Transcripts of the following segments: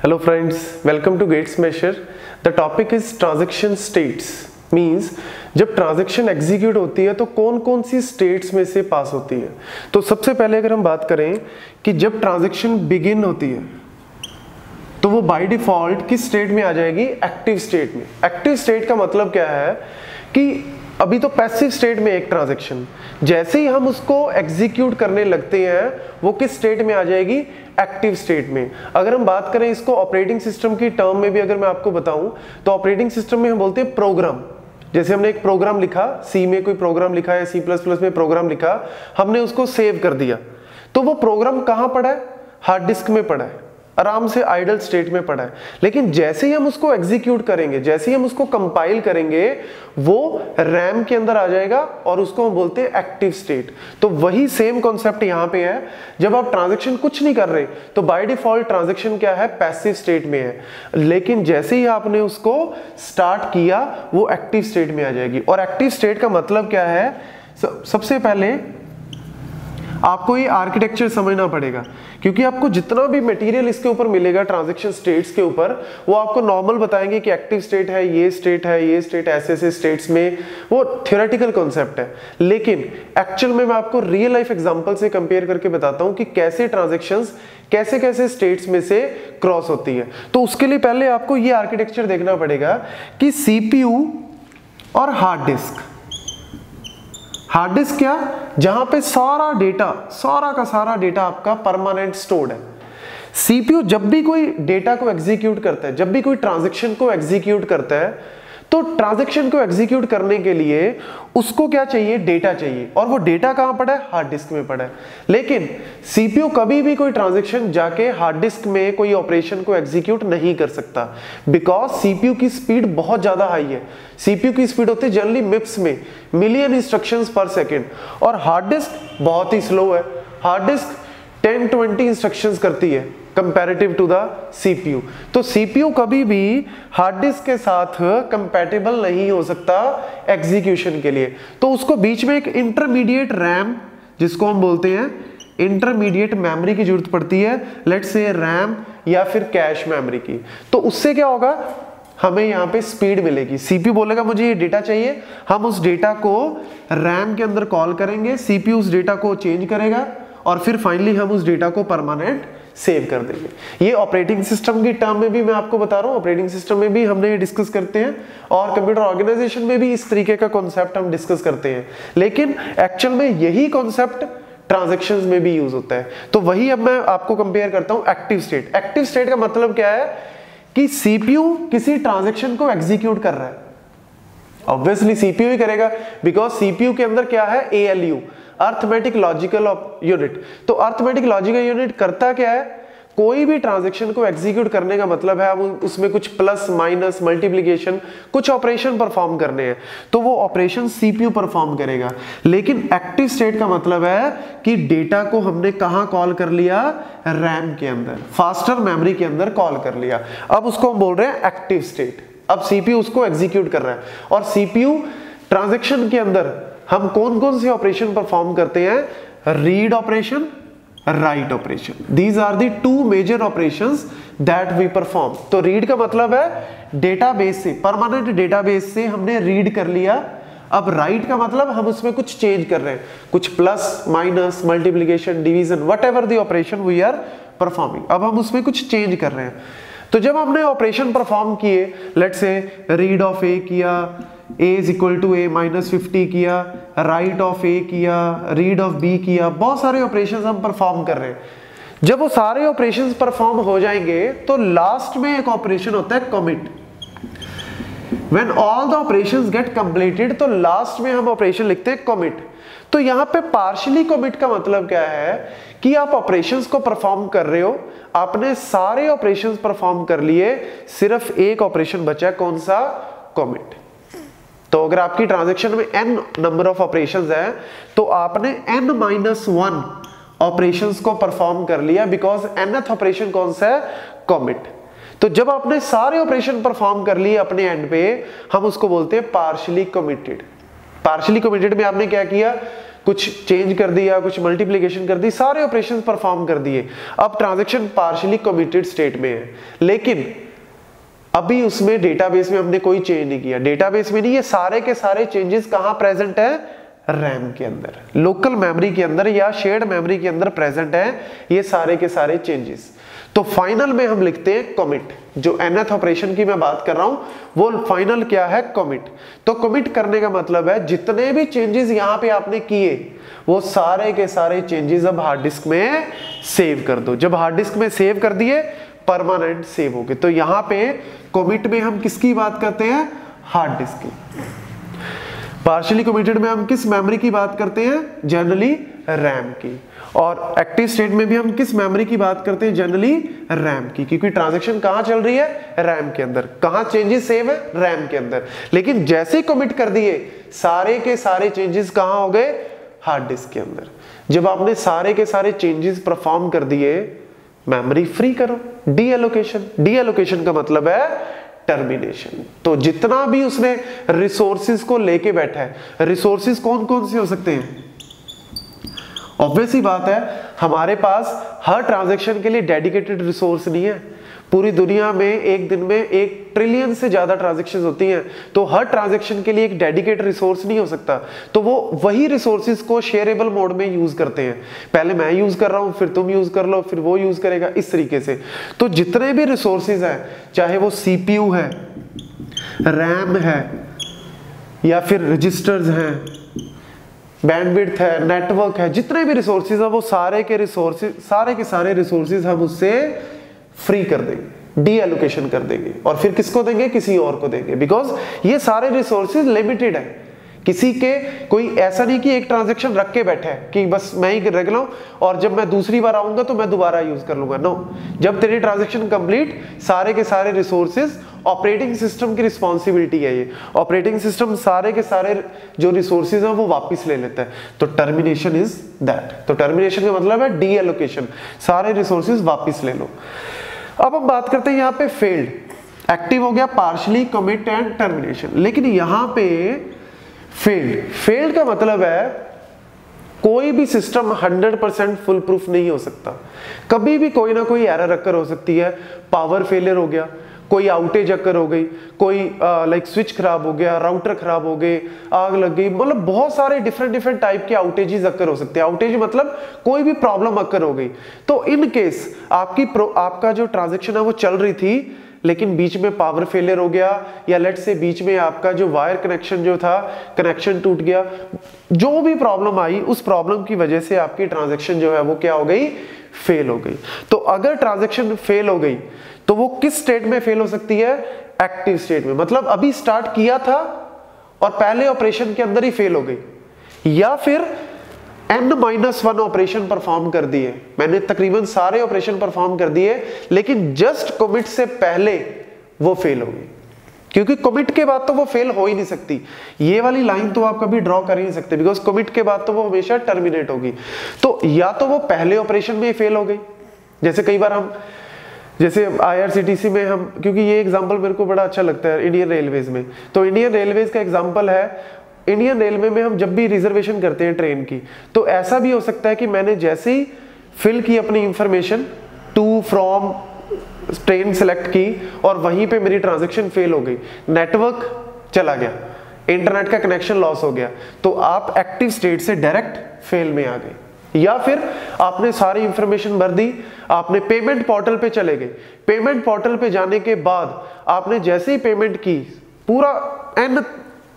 Hello friends, welcome to Gates Measure. The topic is transaction states. Means जब transaction execute होती है तो कौन कौन सी स्टेट्स में से पास होती है तो सबसे पहले अगर हम बात करें कि जब ट्रांजेक्शन बिगिन होती है तो वो बाय डिफ़ॉल्ट किस स्टेट में आ जाएगी एक्टिव स्टेट में एक्टिव स्टेट का मतलब क्या है कि अभी तो पैसिव स्टेट में एक ट्रांजेक्शन जैसे ही हम उसको एग्जीक्यूट करने लगते हैं, वो किस स्टेट में आ जाएगी? एक्टिव स्टेट में। अगर हम बात करें इसको ऑपरेटिंग सिस्टम की टर्म में भी अगर मैं आपको बताऊँ तो ऑपरेटिंग सिस्टम में हम बोलते हैं प्रोग्राम जैसे हमने एक प्रोग्राम लिखा सी में कोई प्रोग्राम लिखा या सी प्लस प्लस में प्रोग्राम लिखा, हमने उसको सेव कर दिया। तो वो प्रोग्राम कहाँ पड़ा है? हार्ड डिस्क में पड़ा है। आराम से आइडल स्टेट में पड़ा है। लेकिन जैसे ही हम उसको एग्जीक्यूट करेंगे, जैसे ही हम उसको कंपाइल करेंगे, वो रैम के अंदर आ जाएगा और उसको हम बोलते हैं एक्टिव स्टेट तो वही सेम कॉन्सेप्ट यहाँ पे है। जब आप ट्रांजेक्शन कुछ नहीं कर रहे तो बाय डिफ़ॉल्ट ट्रांजेक्शन क्या है? पैसिव स्टेट में है। लेकिन जैसे ही आपने उसको स्टार्ट किया, वो एक्टिव स्टेट में आ जाएगी। और एक्टिव स्टेट का मतलब क्या है? सबसे पहले आपको ये आर्किटेक्चर समझना पड़ेगा। क्योंकि आपको जितना भी मटेरियल इसके ऊपर मिलेगा ट्रांजेक्शन स्टेट्स के ऊपर, वो आपको नॉर्मल बताएँगे कि एक्टिव स्टेट है, ये स्टेट है, ये स्टेट ऐसे ऐसे स्टेट्स में। वो थियोरेटिकल कॉन्सेप्ट है। लेकिन एक्चुअल में मैं आपको रियल लाइफ एग्ज़ाम्पल से कंपेयर करके बताता हूँ कि कैसे ट्रांजेक्शन कैसे कैसे स्टेट्स में से क्रॉस होती है। तो उसके लिए पहले आपको ये आर्किटेक्चर देखना पड़ेगा कि सीपीयू और हार्ड डिस्क हार्ड डिस्क क्या? जहाँ पे सारा डेटा, सारा का सारा डेटा आपका परमानेंट स्टोर्ड है। सीपीयू जब भी कोई डेटा को एग्जीक्यूट करता है, जब भी कोई ट्रांजेक्शन को एग्जीक्यूट करता है तो ट्रांजेक्शन को एग्जीक्यूट करने के लिए उसको क्या चाहिए? डेटा चाहिए। और वो डेटा कहाँ पड़ा है? हार्ड डिस्क में पड़ा है। लेकिन सीपीयू कभी भी कोई ट्रांजेक्शन जाके हार्ड डिस्क में कोई ऑपरेशन को एग्जीक्यूट नहीं कर सकता। बिकॉज़ सीपीयू की स्पीड बहुत ज़्यादा हाई है। सीपीयू की स्पीड होती है जनरली मिप्स में। मिलियन इंस्ट्रक्शंस पर सेकेंड और हार्ड डिस्क बहुत ही स्लो है। हार्ड डिस्क 10 20 इंस्ट्रक्शंस करती है। कंपैरेटिव टू द सीपीयू तो सीपीयू कभी भी हार्ड डिस्क के साथ कंपैटिबल नहीं हो सकता एग्जीक्यूशन के लिए। तो उसको बीच में एक इंटरमीडिएट रैम जिसको हम बोलते हैं इंटरमीडिएट मेमोरी की ज़रूरत पड़ती है लेट से रैम या फिर कैश मेमोरी की। तो उससे क्या होगा? हमें यहाँ पे स्पीड मिलेगी। सीपीयू बोलेगा, मुझे ये डेटा चाहिए। हम उस डेटा को रैम के अंदर कॉल करेंगे। सीपीयू उस डेटा को चेंज करेगा और फिर फाइनली हम उस डेटा को परमानेंट सेव कर देंगे। ये ऑपरेटिंग सिस्टम की टर्म में भी मैं आपको बता रहा हूँ ऑपरेटिंग सिस्टम में भी हमने ये डिस्कस करते हैं और कंप्यूटर ऑर्गेनाइजेशन में भी इस तरीके का कॉन्सेप्ट हम डिस्कस करते हैं। लेकिन एक्चुअल में यही कॉन्सेप्ट ट्रांजेक्शन में भी यूज़ होता है। तो वही अब मैं आपको कंपेयर करता हूँ एक्टिव स्टेट एक्टिव स्टेट का मतलब क्या है कि सीपीयू किसी ट्रांजेक्शन को एग्जीक्यूट कर रहा है। ऑब्वियसली सीपीयू ही करेगा बिकॉज़ सीपीयू के अंदर क्या है? ALU arithmetic logical unit. तो अर्थमेटिक लॉजिकल यूनिट करता क्या है? कोई भी ट्रांजेक्शन को एग्जीक्यूट करने का मतलब है, अब उसमें कुछ प्लस, माइनस, मल्टीप्लीकेशन, कुछ ऑपरेशन परफॉर्म करने हैं। तो वो ऑपरेशन सीपीयू परफॉर्म करेगा। लेकिन एक्टिव स्टेट का मतलब है कि डेटा को हमने कहा कॉल कर लिया? रैम के अंदर, फास्टर मेमोरी के अंदर कॉल कर लिया। अब उसको हम बोल रहे हैं एक्टिव स्टेट। अब सीपीयू उसको एग्जीक्यूट कर रहा है। और सीपीयू ट्रांजेक्शन के अंदर हम कौन कौन से ऑपरेशन परफॉर्म करते हैं? Read operation write operation these are the two major operation that we perform तो रीड का मतलब है डेटाबेस से परमानेंट डेटाबेस से हमने रीड कर लिया। अब राइट का मतलब हम उसमें कुछ चेंज कर रहे हैं। कुछ plus minus multiplication division whatever the operation we are performing अब हम उसमें कुछ चेंज कर रहे हैं। तो जब हमने ऑपरेशन परफॉर्म किए let say read of A किया A is equal to A minus fifty किया राइट ऑफ़ ए किया रीड ऑफ़ बी किया, बहुत सारे ऑपरेशन हम परफॉर्म कर रहे हैं। जब वो सारे ऑपरेशन परफॉर्म हो जाएँगे तो लास्ट में एक ऑपरेशन होता है commit when all the operation get completed तो लास्ट में हम ऑपरेशन लिखते हैं कमिट तो यहाँ पे पार्शली कमिट का मतलब क्या है कि आप ऑपरेशंस को परफॉर्म कर रहे हो, आपने सारे ऑपरेशंस परफॉर्म कर लिए, सिर्फ़ एक ऑपरेशन बचा कौन सा? कमिट अगर आपकी ट्रांजेक्शन में एन नंबर ऑफ़ ऑपरेशन है तो आपने एन माइनस वन ऑपरेशन को परफॉर्म कर लिया बिकॉज़ एनथ ऑपरेशन कौन सा है? कॉमिट तो जब आपने सारे ऑपरेशन परफॉर्म कर लिए अपने एंड पे, हम उसको बोलते हैं पार्शली कमिटेड पार्शली कमिटेड में आपने क्या किया? कुछ चेंज कर दिया, कुछ मल्टीप्लीकेशन कर दी, सारे ऑपरेशन परफॉर्म कर दिए। अब ट्रांजेक्शन पार्शली कमिटेड स्टेट में है। लेकिन अभी उसमें डेटाबेस में हमने कोई चेंज नहीं किया। डेटाबेस में नहीं, ये सारे के सारे चेंजेस कहाँ प्रेजेंट है? रैम के अंदर। लोकल मेमोरी के अंदर या शेयर्ड मेमोरी के अंदर प्रेजेंट है ये सारे के सारे चेंजेस तो फाइनल में हम लिखते हैं कमिट जो एनथ ऑपरेशन की मैं बात कर रहा हूँ, वो फाइनल क्या है? कमिट तो कमिट करने का मतलब है, जितने भी चेंजेस यहाँ पे आपने किए, वो सारे के सारे चेंजेस अब हार्ड डिस्क में सेव कर दो। जब हार्ड डिस्क में सेव कर दिए परमानेंट सेव हो गए तो यहाँ पे कमिट में हम किसकी बात करते हैं? हार्ड डिस्क की। पार्शियली कमिटेड में हम किस मेमोरी की बात करते हैं? जनरली रैम की। और एक्टिव स्टेट में भी हम किस मेमोरी की बात करते हैं? जनरली रैम की। क्योंकि ट्रांजैक्शन कहाँ चल रही है? रैम के अंदर। कहाँ चेंजेस सेव है? रैम के अंदर। लेकिन जैसे ही कमिट कर दिए, सारे के सारे चेंजेस कहाँ हो गए? हार्ड डिस्क के अंदर। जब आपने सारे के सारे चेंजेस परफॉर्म कर दिए मेमोरी फ्री करो। डी एलोकेशन डी एलोकेशन का मतलब है टर्मिनेशन तो जितना भी उसने रिसोर्सिस को लेके बैठा है रिसोर्सिस कौन कौन से हो सकते हैं? ऑब्वियस ही बात है, हमारे पास हर ट्रांजेक्शन के लिए डेडिकेटेड रिसोर्स नहीं है। पूरी दुनिया में एक दिन में एक ट्रिलियन से ज़्यादा ट्रांजेक्शन होती हैं तो हर ट्रांजेक्शन के लिए एक डेडिकेटेड रिसोर्स नहीं हो सकता। तो वो वही रिसोर्सेज को शेयरेबल मोड में यूज़ करते हैं। पहले मैं यूज़ कर रहा हूँ, फिर तुम यूज़ कर लो, फिर वो यूज़ करेगा, इस तरीके से। तो जितने भी रिसोर्सेज हैं, चाहे वो सीपीयू है रैम है, या फिर रजिस्टर्स हैं बैंडविड्थ है नेटवर्क है, जितने भी रिसोर्सेज है, वो सारे के रिसोर्सेज सारे के सारे रिसोर्सेज हम उससे फ्री कर देंगे डी एलोकेशन कर देंगे। और फिर किसको देंगे? किसी और को देंगे। बिकॉज़ ये सारे रिसोर्सेज लिमिटेड है। किसी के कोई ऐसा नहीं कि एक ट्रांजेक्शन रख के बैठे कि बस मैं ही रख लूँ और जब मैं दूसरी बार आऊँगा तो मैं दोबारा यूज़ कर लूँगा। नो जब तेरी ट्रांजेक्शन कंप्लीट सारे के सारे रिसोर्सेज ऑपरेटिंग सिस्टम की रिस्पॉन्सिबिलिटी है ये। ऑपरेटिंग सिस्टम सारे के सारे जो रिसोर्सेज हैं वो वापस ले लेता है। तो टर्मिनेशन इज़ दैट तो टर्मिनेशन का मतलब है डी एलोकेशन सारे रिसोर्सेज वापस ले लो। अब हम बात करते हैं यहाँ पे फेल्ड एक्टिव हो गया पार्शली कमिट एंड टर्मिनेशन लेकिन यहाँ पे फेल्ड फेल्ड का मतलब है, कोई भी सिस्टम 100% फुल प्रूफ नहीं हो सकता. कभी भी कोई ना कोई एरर रखकर हो सकती है. पावर फेलियर हो गया. कोई आउटेज अक्कर हो गई, कोई लाइक स्विच खराब हो गया राउटर खराब हो गए, आग लग गई मतलब बहुत सारे डिफरेंट डिफरेंट टाइप के आउटेजेस अक्कर हो सकते हैं। आउटेज मतलब कोई भी प्रॉब्लम अक्कर हो गई। तो इन केस आपकी आपका जो ट्रांजेक्शन है वो चल रही थी, लेकिन बीच में पावर फेलियर हो गया, या लेट से बीच में आपका जो वायर कनेक्शन जो था कनेक्शन टूट गया, जो भी प्रॉब्लम आई, उस प्रॉब्लम की वजह से आपकी ट्रांजेक्शन जो है वो क्या हो गई? फेल हो गई। तो अगर ट्रांजेक्शन फेल हो गई तो वो किस स्टेट में फेल हो सकती है? एक्टिव स्टेट में। मतलब अभी स्टार्ट किया था और पहले ऑपरेशन के अंदर ही फेल हो गई। या फिर N minus one operation perform कर दिए। मैंने तकरीबन सारे ऑपरेशन परफॉर्म कर दिए, लेकिन जस्ट कमिट से पहले वो फेल हो गई। क्योंकि कमिट के बाद तो वो फेल हो ही नहीं सकती। ये वाली लाइन तो आप कभी ड्रॉ कर ही नहीं सकते बिकॉज़ कमिट के बाद तो वो हमेशा टर्मिनेट होगी। तो या तो वो पहले ऑपरेशन में फेल हो गई। जैसे कई बार हम जैसे आईआरसीटीसी में हम, क्योंकि ये एग्जांपल मेरे को बड़ा अच्छा लगता है इंडियन रेलवेज में। तो इंडियन रेलवेज का एग्जांपल है इंडियन रेलवे में हम जब भी रिजर्वेशन करते हैं ट्रेन की तो ऐसा भी हो सकता है कि मैंने जैसे ही फिल की अपनी information to from train select की, और वहीं पे मेरी ट्रांजेक्शन फेल हो गई। नेटवर्क चला गया। इंटरनेट का कनेक्शन लॉस हो गया। तो आप एक्टिव स्टेट से डायरेक्ट फेल में आ गए। या फिर आपने सारी इंफॉर्मेशन भर दी, आपने पेमेंट पोर्टल पे चले गए। पेमेंट पोर्टल पे जाने के बाद आपने जैसे ही पेमेंट की, पूरा N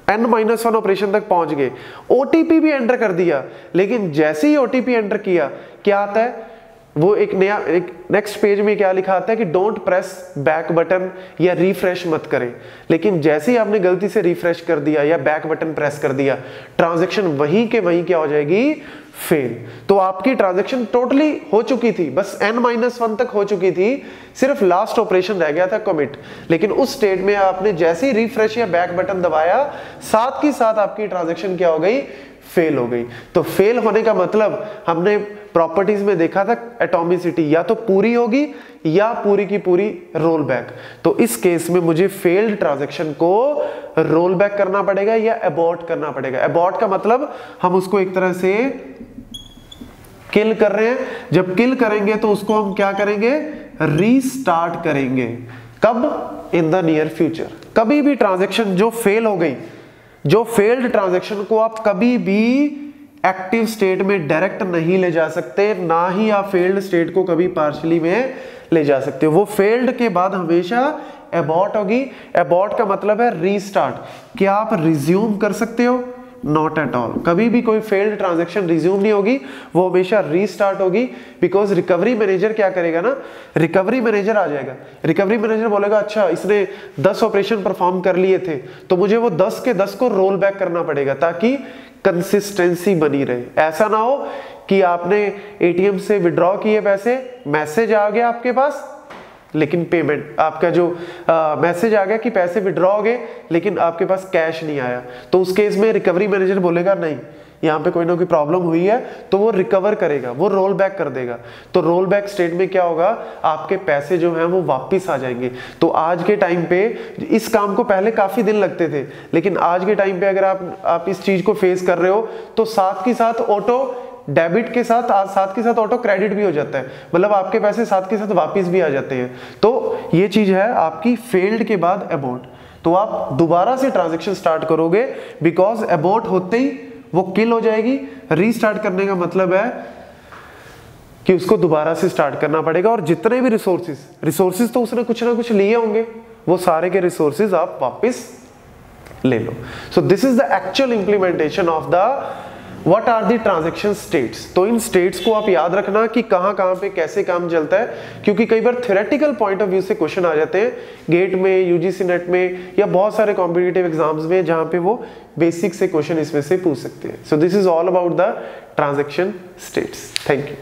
N minus one operation तक पहुँच गए। ओटीपी भी एंटर कर दिया, लेकिन जैसे ही ओटीपी एंटर किया, क्या आता है? वो एक नया, एक नेक्स्ट पेज में क्या लिखा आता है कि डोंट प्रेस बैक बटन या रिफ्रेश मत करें। लेकिन जैसे ही आपने गलती से रिफ्रेश कर दिया या बैक बटन प्रेस कर दिया ट्रांजैक्शन वहीं के वहीं क्या हो जाएगी? फेल तो आपकी ट्रांजेक्शन टोटली हो चुकी थी, बस एन माइनस वन तक हो चुकी थी, सिर्फ़ लास्ट ऑपरेशन रह गया था कमिट लेकिन उस स्टेट में आपने जैसे ही रिफ्रेश या बैक बटन दबाया, साथ ही साथ आपकी ट्रांजेक्शन क्या हो गई? फेल हो गई. तो फेल होने का मतलब हमने प्रॉपर्टीज़ में देखा था एटोमिसिटी या तो पूरी होगी, या पूरी की पूरी रोल बैक तो इस केस में मुझे फेल्ड ट्रांजेक्शन को रोल बैक करना पड़ेगा या अबॉर्ट करना पड़ेगा? अबॉर्ट का मतलब हम उसको एक तरह से किल कर रहे हैं। जब किल करेंगे तो उसको हम क्या करेंगे? रीस्टार्ट करेंगे। कब? इन द नियर फ्यूचर कभी भी ट्रांजेक्शन जो फेल हो गई, जो फेल्ड ट्रांजेक्शन को आप कभी भी एक्टिव स्टेट में डायरेक्ट नहीं ले जा सकते, ना ही आप फेल्ड स्टेट को कभी पार्शली में ले जा सकते हो। वो फेल्ड के बाद हमेशा एबॉट होगी। एबॉट का मतलब है रीस्टार्ट क्या आप रिज्यूम कर सकते हो? नॉट एट ऑल कभी भी कोई फेल्ड ट्रांजेक्शन रिज्यूम नहीं होगी। वो हमेशा रीस्टार्ट होगी। बिकॉज़ रिकवरी मैनेजर क्या करेगा ना? रिकवरी मैनेजर आ जाएगा। रिकवरी मैनेजर बोलेगा अच्छा इसने 10 ऑपरेशन परफॉर्म कर लिए थे। तो मुझे वो 10 के 10 को रोल बैक करना पड़ेगा ताकि कंसिस्टेंसी बनी रहे। ऐसा ना हो कि आपने एटीएम से विड्रॉ किए पैसे। मैसेज आ गया आपके पास। लेकिन पेमेंट आपका जो मैसेज आ गया कि पैसे विड्रॉ हो गए लेकिन आपके पास कैश नहीं आया। तो उस केस में रिकवरी मैनेजर बोलेगा, नहीं, यहाँ पे कोई ना कोई प्रॉब्लम हुई है तो वो रिकवर करेगा, वो रोल बैक कर देगा। तो रोल बैक स्टेट में क्या होगा, आपके पैसे जो हैं वो वापस आ जाएँगे। तो आज के टाइम पे, इस काम को पहले काफ़ी दिन लगते थे, लेकिन आज के टाइम पे अगर आप आप इस चीज़ को फेस कर रहे हो तो साथ के साथ ऑटो डेबिट के साथ साथ के साथ ऑटो क्रेडिट भी हो जाता है। मतलब आपके पैसे साथ के साथ वापस भी आ जाते हैं। तो ये चीज़ है आपकी फेल्ड के बाद अबाउट तो आप दोबारा से ट्रांजेक्शन स्टार्ट करोगे बिकॉज़ अबाउट होते ही वो किल हो जाएगी। रीस्टार्ट करने का मतलब है कि उसको दोबारा से स्टार्ट करना पड़ेगा, और जितने भी रिसोर्सेज रिसोर्सेज तो उसने कुछ ना कुछ लिए होंगे। वो सारे के रिसोर्सेज आप वापस ले लो। So this is the actual implementation of the what are the transaction states तो इन स्टेट्स को आप याद रखना कि कहाँ कहाँ पे कैसे काम चलता है, क्योंकि कई बार थ्योरेटिकल पॉइंट ऑफ़ व्यू से क्वेश्चन आ जाते हैं गेट में यूजीसी नेट में, या बहुत सारे कॉम्पिटेटिव एग्ज़ाम्स में, जहाँ पे वो बेसिक से क्वेश्चन इसमें से पूछ सकते हैं। So this is all about the transaction states thank you